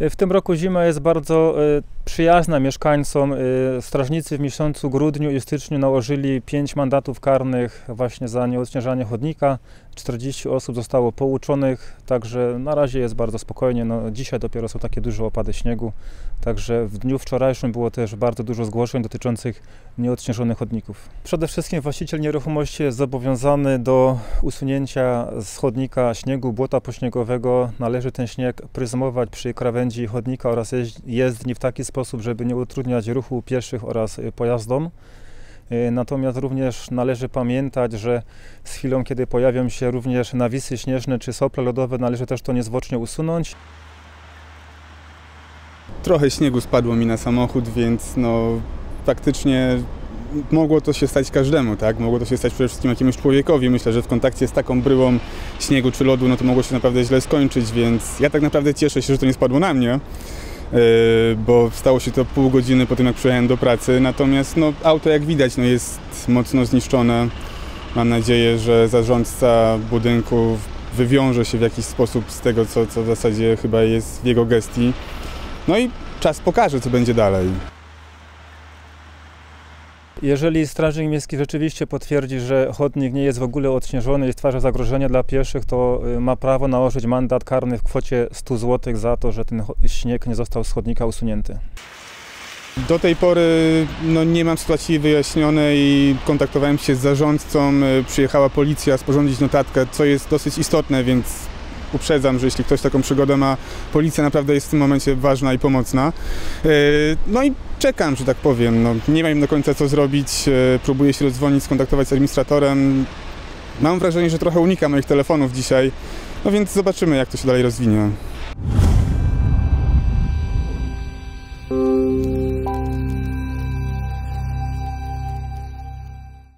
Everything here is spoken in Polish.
W tym roku zima jest bardzo e, przyjazna mieszkańcom. E, Strażnicy w miesiącu grudniu i styczniu nałożyli 5 mandatów karnych właśnie za nieodśnieżanie chodnika. 40 osób zostało pouczonych, także na razie jest bardzo spokojnie. No, dzisiaj dopiero są takie duże opady śniegu, także w dniu wczorajszym było też bardzo dużo zgłoszeń dotyczących nieodśnieżonych chodników. Przede wszystkim właściciel nieruchomości jest zobowiązany do usunięcia z chodnika śniegu, błota pośniegowego. Należy ten śnieg pryzmować przy krawędzi chodnika oraz jezdni w taki sposób, żeby nie utrudniać ruchu pieszych oraz y, pojazdom. Y, Natomiast również należy pamiętać, że z chwilą, kiedy pojawią się również nawisy śnieżne czy sople lodowe, należy też to niezwłocznie usunąć. Trochę śniegu spadło mi na samochód, więc no faktycznie mogło to się stać każdemu, tak? Mogło to się stać przede wszystkim jakiemuś człowiekowi. Myślę, że w kontakcie z taką bryłą śniegu czy lodu, no to mogło się naprawdę źle skończyć, więc ja tak naprawdę cieszę się, że to nie spadło na mnie. Yy, Bo stało się to pół godziny po tym, jak przyjechałem do pracy. Natomiast no, auto, jak widać, no, jest mocno zniszczone. Mam nadzieję, że zarządca budynku wywiąże się w jakiś sposób z tego, co, co w zasadzie chyba jest w jego gestii. No i czas pokaże, co będzie dalej. Jeżeli Strażnik Miejski rzeczywiście potwierdzi, że chodnik nie jest w ogóle odśnieżony i stwarza zagrożenie dla pieszych, to y, ma prawo nałożyć mandat karny w kwocie 100 zł za to, że ten śnieg nie został z chodnika usunięty. Do tej pory no, nie mam sytuacji wyjaśnionej kontaktowałem się z zarządcą. y, Przyjechała policja sporządzić notatkę, co jest dosyć istotne, więc uprzedzam, że jeśli ktoś taką przygodę ma, policja naprawdę jest w tym momencie ważna i pomocna. Y, No i czekam, że tak powiem. No, nie wiem do końca co zrobić. y, Próbuję się dodzwonić, skontaktować z administratorem. Mam wrażenie, że trochę unika moich telefonów dzisiaj. No więc zobaczymy, jak to się dalej rozwinie.